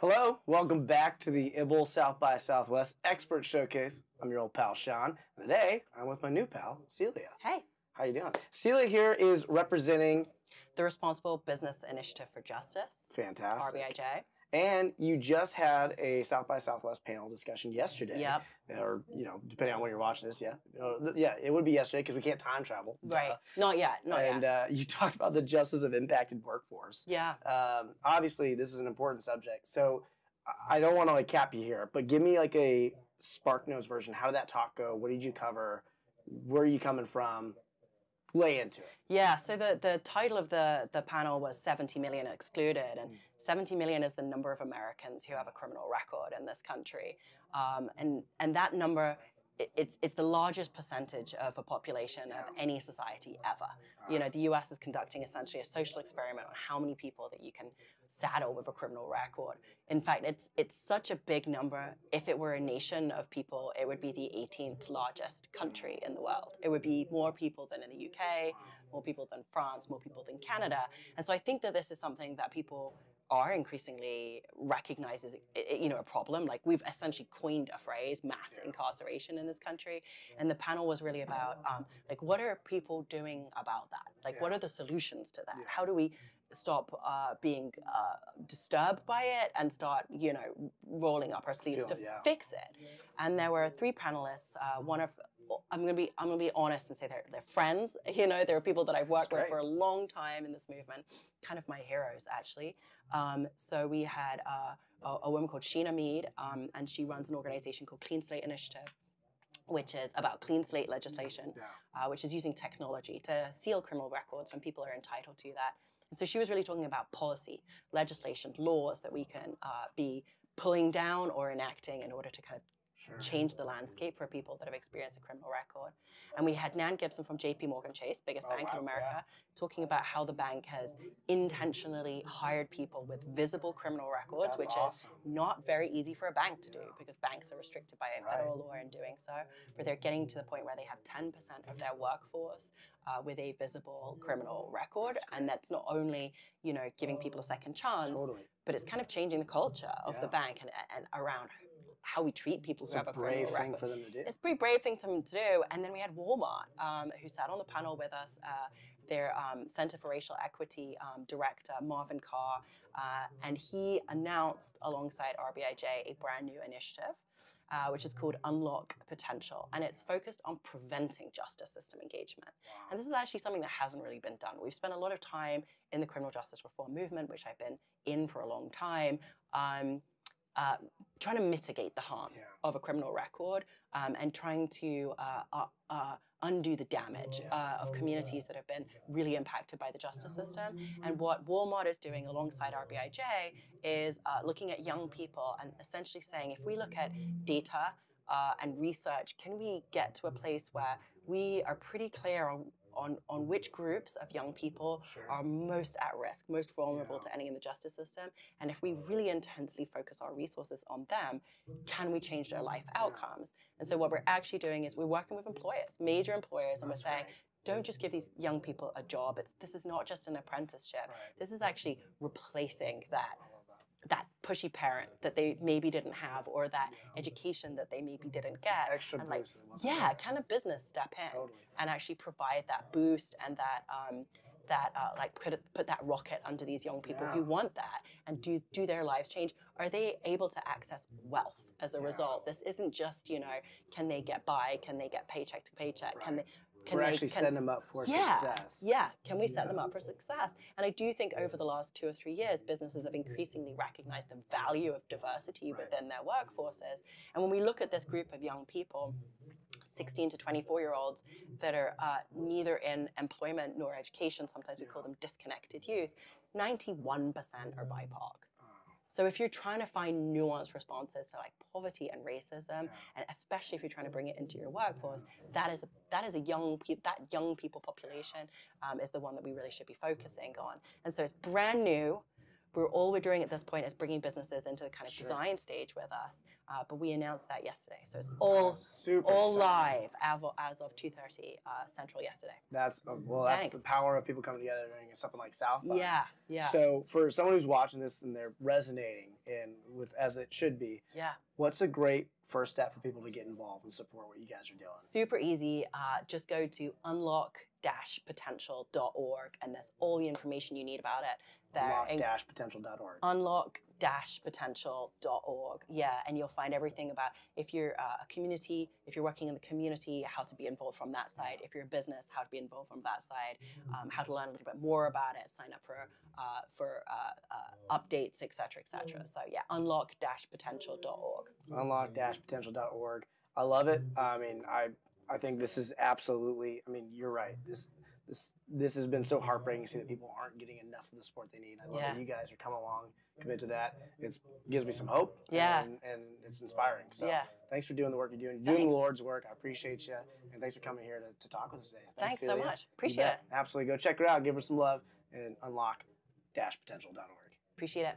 Hello, welcome back to the IBBLE South by Southwest Expert Showcase. I'm your old pal Sean, and today I'm with my new pal Celia. Hey. How you doing? Celia here is representing the Responsible Business Initiative for Justice. Fantastic. RBIJ. And you just had a South by Southwest panel discussion yesterday. Yep. Or, you know, depending on when you're watching this, yeah. Uh, yeah, it would be yesterday because we can't time travel. Right. Duh. Not yet. Not and yet. uh, you talked about the justice of impacted workforce. yeah. Um, obviously, this is an important subject. So I- I don't want to like cap you here, but give me like a Spark Notes version. How did that talk go? What did you cover? Where are you coming from? Lay into it. Yeah. So the, the title of the, the panel was 70 million excluded. And Mm. 70 million is the number of Americans who have a criminal record in this country. Um, and, and that number, it's, it's the largest percentage of a population of any society ever. You know, the US is conducting essentially a social experiment on how many people that you can saddle with a criminal record. In fact, it's it's such a big number. If it were a nation of people, it would be the 18th largest country in the world. It would be more people than in the UK, more people than France, more people than Canada. And so I think that this is something that people are increasingly recognize as you know a problem. Like we've essentially coined a phrase mass Yeah. incarceration in this country and the panel was really about um, like what are people doing about that? Like what are the solutions to that? Yeah. how do we stop uh, being uh, disturbed by it and start you know rolling up our sleeves to yeah. fix it? And there were three panelists uh, one of I'm gonna be I'm gonna be honest and say they're they're friends. You know, there are people that I've worked with for a long time in this movement, kind of my heroes actually. Um, so we had uh, a, a woman called Sheena Meade, um, and she runs an organization called Clean Slate Initiative, which is about clean slate legislation, Yeah. uh, which is using technology to seal criminal records when people are entitled to that. And so she was really talking about policy, legislation, laws that we can uh, be pulling down or enacting in order to kind of Sure. change the landscape for people that have experienced a criminal record. And we had Nan Gibson from JP Morgan Chase, biggest Oh, bank wow, in yeah. America, talking about how the bank has intentionally hired people with visible criminal records, That's which awesome. is not very easy for a bank to do because banks are restricted by a Right. federal law in doing so. But they're getting to the point where they have 10% of their workforce uh, with a visible criminal record. That's. And that's not only, you know, giving people a second chance, Totally. but it's kind of changing the culture of Yeah. the bank and, and around how we treat people It's who a have a brave criminal thing record. for them to do. It's a pretty brave thing to, to do. And then we had Walmart, um, who sat on the panel with us, uh, their um, Center for Racial Equity um, director, Marvin Carr, uh, and he announced alongside RBIJ a brand new initiative. Uh, which is called Unlock Potential, and it's focused on preventing justice system engagement. And this is actually something that hasn't really been done. We've spent a lot of time in the criminal justice reform movement, which I've been in for a long time, um, uh, trying to mitigate the harm Yeah. of a criminal record um, and trying to uh, uh, uh, undo the damage uh, of communities that have been really impacted by the justice system. And what Walmart is doing alongside RBIJ is uh, looking at young people and essentially saying if we look at data uh, and research, can we get to a place where we are pretty clear on on, on which groups of young people Sure. are most at risk, most vulnerable Yeah. to ending in the justice system. And if we really intensely focus our resources on them, can we change their life outcomes? And so what we're actually doing is we're working with employers, major employers, and we're saying, great. don't just give these young people a job. It's this is not just an apprenticeship. Right. This is actually replacing that that. Pushy parent that they maybe didn't have or that education that they maybe didn't get. Extra and like, boost. they wasn't yeah, can a business step in Totally. and actually provide that boost and that um, that uh, like put put that rocket under these young people who want that and do do their lives change? Are they able to access wealth as a Yeah. result? This isn't just you know can they get by? Can they get paycheck to paycheck? Can they Right. Can We're they actually can, setting them up for yeah, success. Yeah, can we set Yeah. them up for success? And I do think over the last two or three years, businesses have increasingly recognized the value of diversity Right. within their workforces. And when we look at this group of young people, 16 to 24 year olds that are uh, neither in employment nor education, sometimes we call them disconnected youth, 91% are BIPOC. So if you're trying to find nuanced responses to like poverty and racism, Yeah. and especially if you're trying to bring it into your workforce, that is a, that is a young pe- that young people population um, is the one that we really should be focusing on. And so it's brand new. We're all we're doing at this point is bringing businesses into the kind of Sure. design stage with us. Uh, but we announced that yesterday, so it's all super all exciting. live as of 2:30 uh, Central yesterday. That's uh, well, that's the power of people coming together doing something like South. by. Yeah, yeah, So for someone who's watching this and they're resonating and with as it should be, yeah. what's a great first step for people to get involved and support what you guys are doing? Super easy. Uh, just go to unlock-potential.org, and there's all the information you need about it there. Unlock-potential.org. unlock-potential.org. Yeah, and you'll find everything about if you're uh, a community, if you're working in the community, how to be involved from that side. If you're a business, how to be involved from that side. Um, how to learn a little bit more about it. Sign up for uh, for uh, uh, updates, etc., etc. So yeah, unlock-potential.org. unlock-potential.org. I love it. I mean, I I think this is absolutely. I mean, you're right. This this this has been so heartbreaking to see that people aren't getting enough of the support they need. I love Yeah. that you guys are coming along, commit to that. It gives me some hope. Yeah. and, and it's inspiring. So Yeah. thanks for doing the work you're doing. Doing the Lord's work. I appreciate you, and thanks for coming here to, to talk with us today. Thanks so much. Appreciate it. Absolutely. Go check her out. Give her some love and unlock-potential.org. Appreciate it.